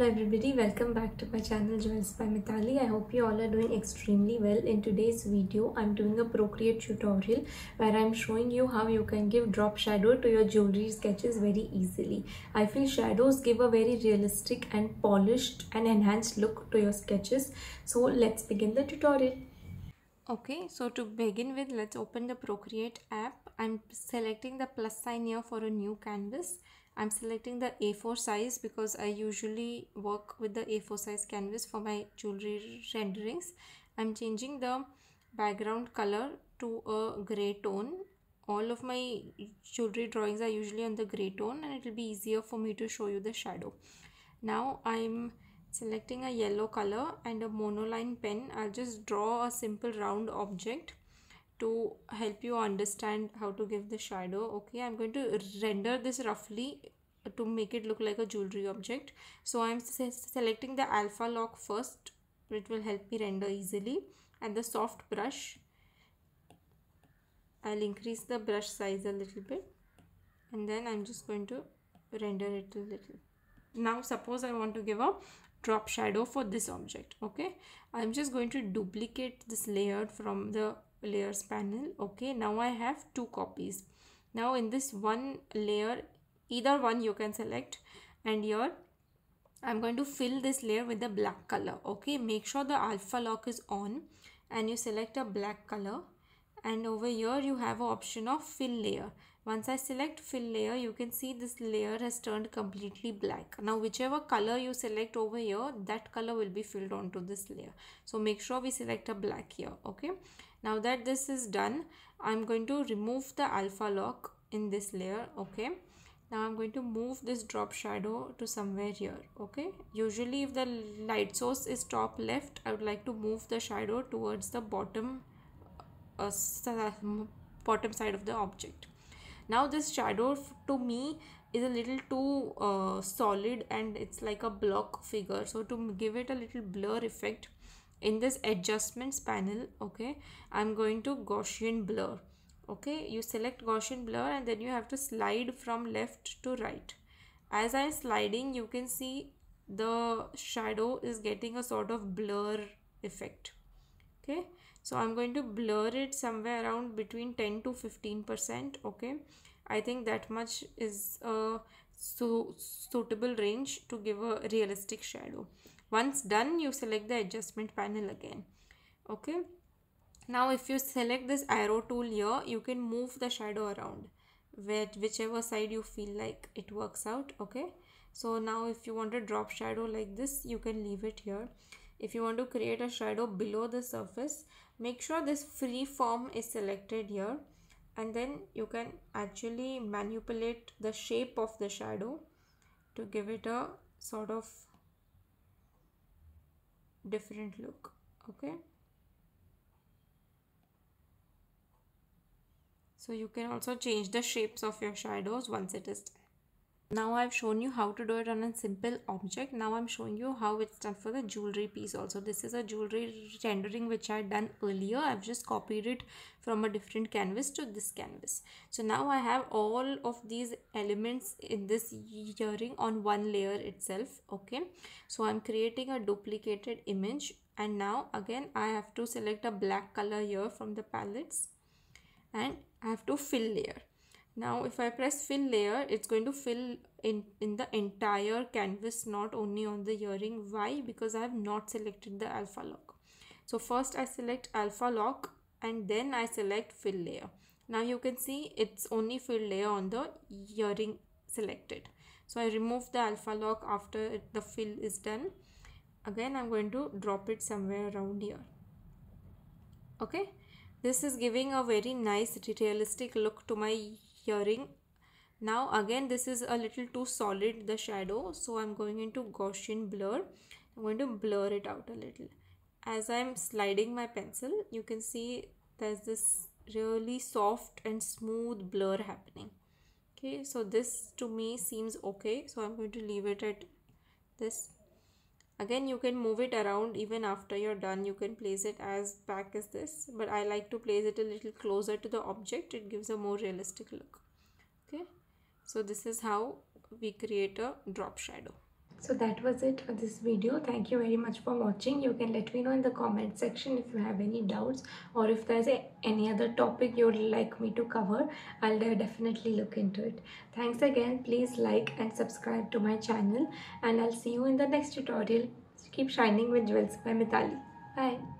Hello everybody, welcome back to my channel Jewels by Mitali. I hope you all are doing extremely well. In today's video, I'm doing a Procreate tutorial where I'm showing you how you can give drop shadow to your jewelry sketches very easily. I feel shadows give a very realistic and polished and enhanced look to your sketches. So let's begin the tutorial. Okay, so to begin with, let's open the Procreate app. I'm selecting the plus sign here for a new canvas I'm selecting the A4 size because I usually work with the A4 size canvas for my jewelry renderings. I'm changing the background color to a gray tone. All of my jewelry drawings are usually on the gray tone and it will be easier for me to show you the shadow. Now I'm selecting a yellow color and a monoline pen. I'll just draw a simple round object to help you understand how to give the shadow okay? I'm going to render this roughly uh, to make it look like a jewelry object. So i'm selecting the alpha lock first. It will help me render easily. And the soft brush. I'll increase the brush size a little bit. And then i'm just going to render it a little. Now suppose i want to give a drop shadow for this object okay? I'm just going to duplicate this layer from the layers panel. Okay now i have two copies. Now in this one layer either one you can select and here i'm going to fill this layer with the black color. Okay make sure the alpha lock is on and you select a black color. And over here you have an option of fill layer once I select fill layer you can see this layer has turned completely black. Now whichever color you select over here that color will be filled onto this layer. So make sure we select a black here okay? Now that this is done i'm going to remove the alpha lock in this layer okay? Now i'm going to move this drop shadow to somewhere here okay? Usually if the light source is top left i would like to move the shadow towards the bottom uh, bottom side of the object now this shadow to me is a little too uh, solid and it's like a block figure. So to give it a little blur effect in this adjustments panel okay i'm going to gaussian blur okay? You select gaussian blur and then you have to slide from left to right. As i'm sliding you can see the shadow is getting a sort of blur effect okay? So i'm going to blur it somewhere around between 10 to 15 percent okay? I think that much is a so suitable range to give a realistic shadow. Once done you select the adjustment panel again okay? Now if you select this arrow tool here you can move the shadow around whichever side you feel like it works out okay? So now if you want to drop shadow like this you can leave it here if you want to create a shadow below the surface make sure this free form is selected here. And then you can actually manipulate the shape of the shadow to give it a sort of different look okay? So you can also change the shapes of your shadows once it is done now I've shown you how to do it on a simple object. Now I'm showing you how it's done for the jewelry piece also. This is a jewelry rendering which I had done earlier. I've just copied it from a different canvas to this canvas. So now I have all of these elements in this earring on one layer itself. Okay. So I'm creating a duplicated image and now again I have to select a black color here from the palettes and I have to fill layer now if I press fill layer it's going to fill in in the entire canvas not only on the earring. Why? Because I have not selected the alpha lock. So first I select alpha lock and then I select fill layer. Now you can see it's only fill layer on the earring selected. So I remove the alpha lock after the fill is done. Again I'm going to drop it somewhere around here. Okay? This is giving a very nice realistic look to my earring now again this is a little too solid the shadow. So i'm going into gaussian blur. I'm going to blur it out a little. As i'm sliding my pencil you can see there's this really soft and smooth blur happening. Okay so this to me seems okay. So i'm going to leave it at this again you can move it around even after you're done. You can place it as back as this but i like to place it a little closer to the object. It gives a more realistic look. Okay? So this is how we create a drop shadow so that was it for this video. Thank you very much for watching. You can let me know in the comment section if you have any doubts or if there's a, any other topic you would like me to cover. I'll definitely look into it. Thanks again. Please like and subscribe to my channel and i'll see you in the next tutorial. Keep shining with jewels by Mitali bye